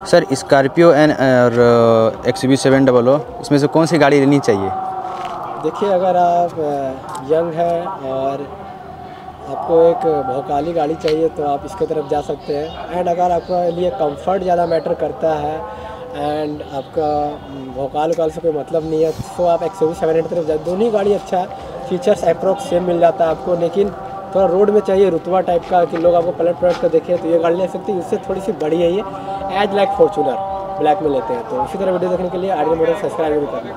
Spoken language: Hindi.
सर, स्कॉर्पियो एन और X V seven double O, इसमें से कौन सी गाड़ी लेनी चाहिए? देखिए, अगर आप यंग हैं और आपको एक भौकाली गाड़ी चाहिए तो आप इसके तरफ़ जा सकते हैं। एंड अगर आपके लिए कंफर्ट ज़्यादा मैटर करता है एंड आपका भोकाल उकाल से कोई मतलब नहीं है तो आप एक्स वी सेवन एट तरफ़ जाए। दोनों ही गाड़ी अच्छा है। फीचर्स अप्रोक्स सेम मिल जाता है आपको, लेकिन थोड़ा रोड में चाहिए रुतबा टाइप का, कि लोग आपको पलट पलट कर देखें तो ये गाड़ी ले सकती है। इससे थोड़ी सी बड़ी है ये एज लाइक फॉर्चूनर ब्लैक में लेते हैं तो इसी तरह वीडियो देखने के लिए आर्डियो मोटर सब्सक्राइब भी करना।